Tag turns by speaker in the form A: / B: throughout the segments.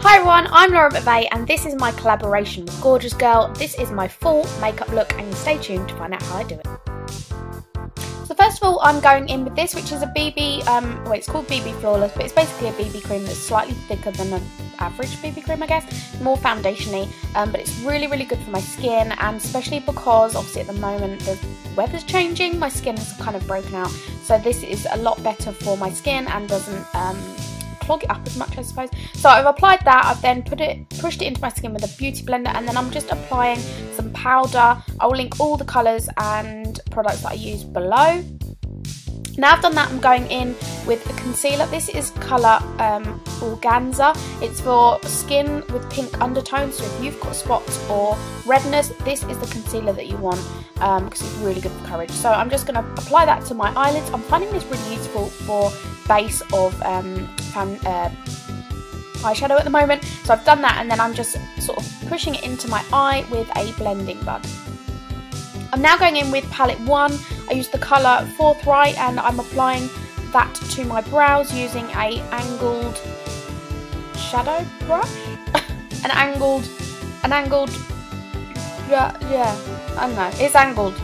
A: Hi everyone, I'm Lauren McVeigh and this is my collaboration with Gorgeous Girl. This is my full makeup look and stay tuned to find out how I do it. So first of all, I'm going in with this, which is a BB, um, well it's called BB Flawless, but it's basically a BB cream that's slightly thicker than an average BB cream, I guess. More foundationy, um, but it's really, really good for my skin, and especially because obviously at the moment the weather's changing, my skin is kind of broken out. So this is a lot better for my skin and doesn't um, clog it up as much, I suppose. So I've applied that, I've then put it, pushed it into my skin with a beauty blender, and then I'm just applying some powder. I'll link all the colours and products that I use below. Now I've done that, I'm going in with a concealer. This is colour um, Organza. It's for skin with pink undertones, so if you've got spots or redness, this is the concealer that you want because um, it's really good for coverage. So I'm just going to apply that to my eyelids. I'm finding this really useful for base of um, uh, eyeshadow at the moment. So I've done that and then I'm just sort of pushing it into my eye with a blending bud. I'm now going in with palette 1. I use the colour Forthright and I'm applying that to my brows using a angled shadow brush. an angled, an angled, yeah, yeah, I don't know, it's angled.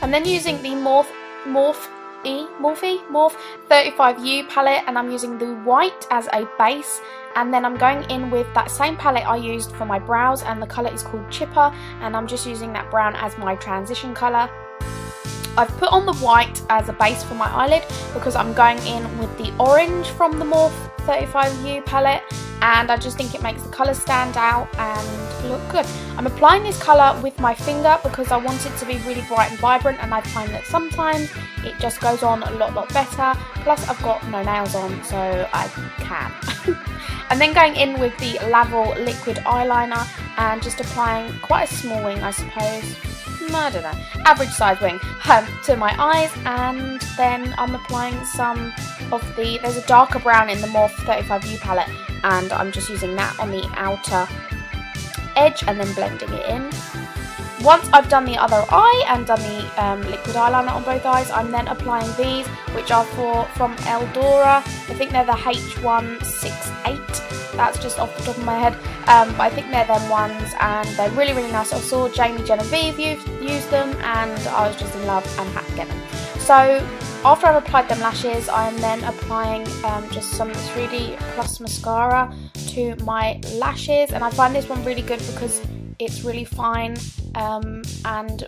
A: I'm then using the Morph, Morph E, Morphe, Morph 35U palette and I'm using the white as a base and then I'm going in with that same palette I used for my brows and the colour is called Chipper and I'm just using that brown as my transition colour. I've put on the white as a base for my eyelid because I'm going in with the orange from the Morphe 35U palette and I just think it makes the colour stand out and look good. I'm applying this colour with my finger because I want it to be really bright and vibrant and I find that sometimes it just goes on a lot lot better. Plus I've got no nails on so I can. and then going in with the Laval liquid eyeliner and just applying quite a small wing I suppose. I don't know, average size wing um, to my eyes. And then I'm applying some of the, there's a darker brown in the Morphe 35U palette and I'm just using that on the outer edge and then blending it in. Once I've done the other eye and done the um, liquid eyeliner on both eyes, I'm then applying these, which are for from Eldora. I think they're the H168. That's just off the top of my head, um, but I think they're them ones, and they're really, really nice. I saw Jamie Genevieve use, use them, and I was just in love and had to get them. So after I've applied them lashes, I'm then applying um, just some 3D Plus mascara to my lashes, and I find this one really good because it's really fine um, and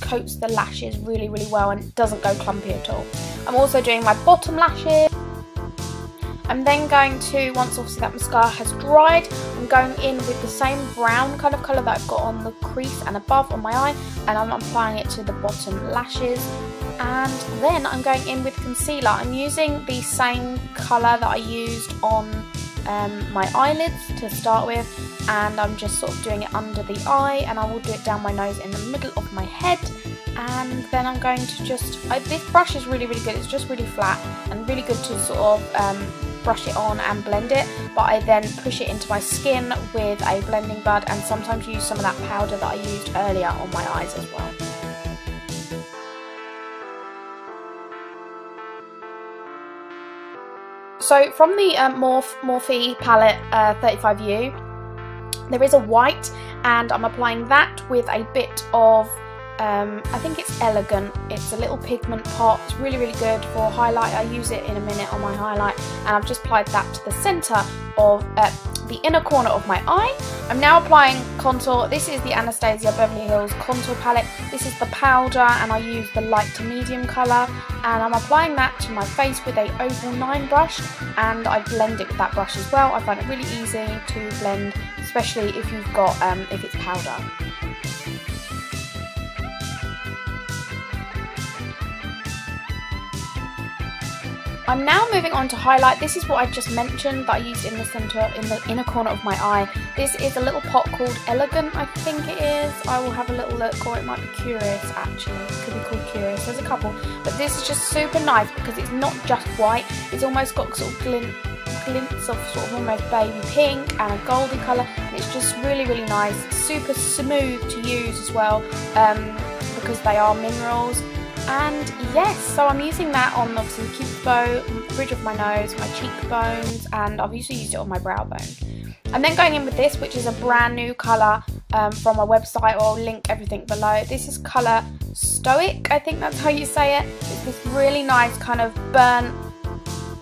A: coats the lashes really really well and doesn't go clumpy at all. I'm also doing my bottom lashes. I'm then going to, once obviously that mascara has dried, I'm going in with the same brown kind of colour that I've got on the crease and above on my eye and I'm applying it to the bottom lashes. And then I'm going in with concealer. I'm using the same colour that I used on um, my eyelids to start with and I'm just sort of doing it under the eye and I will do it down my nose in the middle of my head. And then I'm going to just, uh, this brush is really really good, it's just really flat and really good to sort of um, brush it on and blend it but I then push it into my skin with a blending bud and sometimes use some of that powder that I used earlier on my eyes as well. So from the um, Morph Morphe palette uh, 35U, there is a white and I'm applying that with a bit of um, I think it's elegant. It's a little pigment pot. It's really, really good for highlight. I use it in a minute on my highlight and I've just applied that to the centre of uh, the inner corner of my eye. I'm now applying contour. This is the Anastasia Beverly Hills contour palette. This is the powder and I use the light to medium colour and I'm applying that to my face with a oval 9 brush and I blend it with that brush as well. I find it really easy to blend especially if you've got, um, if it's powder. I'm now moving on to highlight. This is what I just mentioned that I used in the centre, in the inner corner of my eye. This is a little pot called Elegant, I think it is. I will have a little look, or it might be Curious actually. It could be called Curious. There's a couple. But this is just super nice because it's not just white. It's almost got sort of glint, glints of sort of almost baby pink and a goldy colour. It's just really, really nice. Super smooth to use as well um, because they are minerals. And yes, so I'm using that on obviously the bow, the bridge of my nose, my cheekbones, and I've usually used it on my brow bone. I'm then going in with this, which is a brand new colour um, from my website, or I'll link everything below. This is colour Stoic, I think that's how you say it. It's this really nice kind of burnt,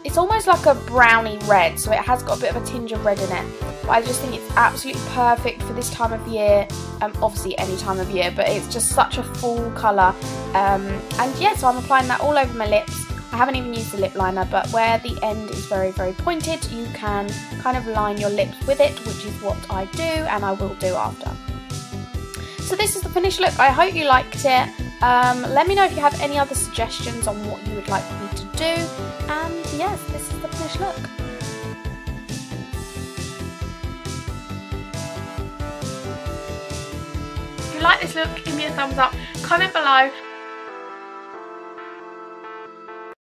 A: it's almost like a brownie red, so it has got a bit of a tinge of red in it. But I just think it's absolutely perfect for this time of year, um, obviously any time of year, but it's just such a full colour. Um, and yeah, so I'm applying that all over my lips. I haven't even used the lip liner, but where the end is very, very pointed, you can kind of line your lips with it, which is what I do and I will do after. So this is the finished look. I hope you liked it. Um, let me know if you have any other suggestions on what you would like me do. And yes, this is the finished look. If you like this look, give me a thumbs up, comment below